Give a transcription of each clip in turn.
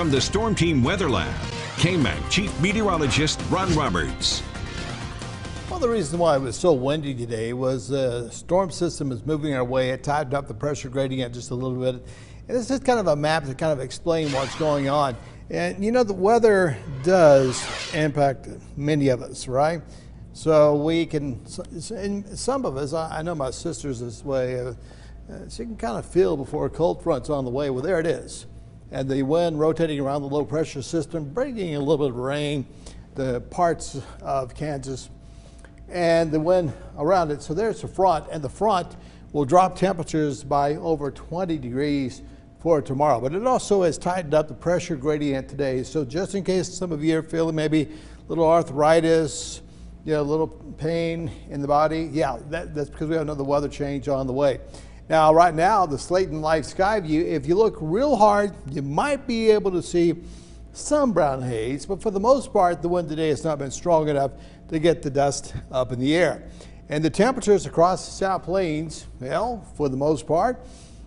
From the Storm Team Weather Lab, KAMC Chief Meteorologist Ron Roberts. Well, the reason why it was so windy today was the storm system is moving our way. It tightened up the pressure gradient just a little bit. And this is kind of a map to kind of explain what's going on. And you know, the weather does impact many of us, right? So we can, and some of us, I know my sister's this way, uh, she can kind of feel before a cold front's on the way. Well, there it is. And the wind rotating around the low pressure system, bringing a little bit of rain, the parts of Kansas and the wind around it. So there's the front, and the front will drop temperatures by over 20 degrees for tomorrow. But it also has tightened up the pressure gradient today. So just in case some of you are feeling maybe a little arthritis, you know, a little pain in the body, yeah, that, that's because we have another weather change on the way. Now, right now, the Slaton Light Sky View, if you look real hard, you might be able to see some brown haze, but for the most part, the wind today has not been strong enough to get the dust up in the air. And the temperatures across the South Plains, well, for the most part,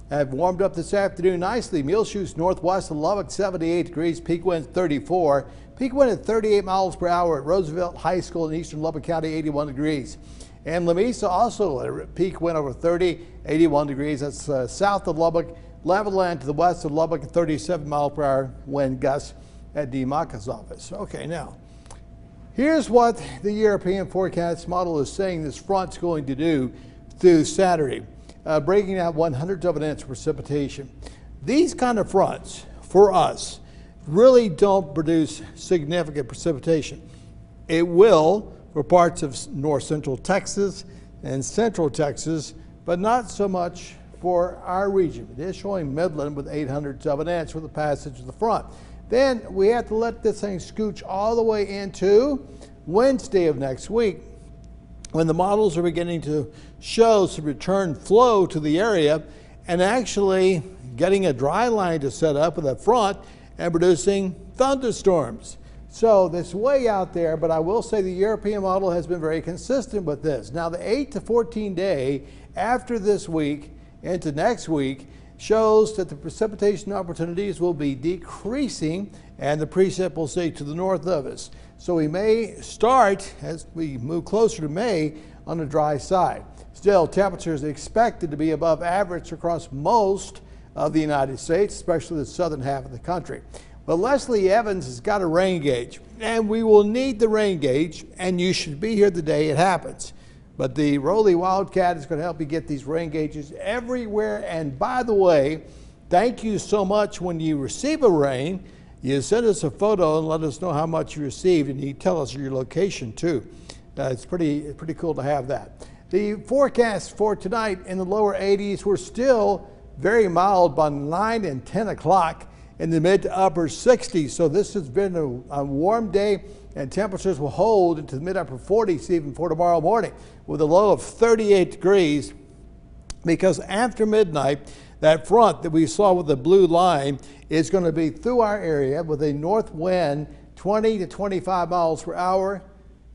have warmed up this afternoon nicely. Muleshoe's northwest of Lubbock, 78 degrees, peak wind 34. Peak wind at 38 miles per hour at Roosevelt High School in eastern Lubbock County, 81 degrees. And Lamesa also a peak wind over 30, 81 degrees. That's uh, south of Lubbock. Levelland to the west of Lubbock, 37 mile per hour wind gusts at DMACA's office. Okay, now, here's what the European forecast model is saying this front's going to do through Saturday, uh, breaking out one hundredths of an inch precipitation. These kind of fronts, for us, really don't produce significant precipitation. It will for parts of north central Texas and central Texas, but not so much for our region. It is showing Midland with 8 hundredths of an inch with the passage of the front. Then we have to let this thing scooch all the way into Wednesday of next week when the models are beginning to show some return flow to the area and actually getting a dry line to set up with a front and producing thunderstorms. So this way out there, but I will say the European model has been very consistent with this. Now the 8 to 14 day after this week into next week shows that the precipitation opportunities will be decreasing and the precip will stay to the north of us. So we may start as we move closer to May on the dry side. Still, temperatures expected to be above average across most of the United States, especially the southern half of the country. But Leslie Evans has got a rain gauge, and we will need the rain gauge, and you should be here the day it happens. But the Roly Wildcat is going to help you get these rain gauges everywhere. And by the way, thank you so much when you receive a rain. You send us a photo and let us know how much you received, and you tell us your location too. Uh, it's pretty, pretty cool to have that. The forecast for tonight in the lower 80s, we're still very mild by 9 and 10 o'clock in the mid to upper 60s. So this has been a, a warm day and temperatures will hold into the mid upper 40s even for tomorrow morning with a low of 38 degrees because after midnight, that front that we saw with the blue line is going to be through our area with a north wind 20 to 25 miles per hour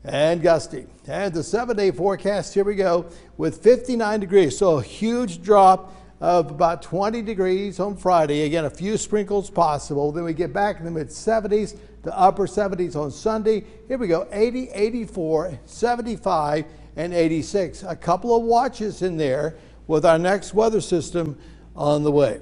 and gusty. And the seven day forecast, here we go, with 59 degrees. So a huge drop of about 20 degrees on Friday. Again, a few sprinkles possible. Then we get back in the mid 70s to upper 70s on Sunday. Here we go 80, 84, 75, and 86. A couple of watches in there with our next weather system on the way.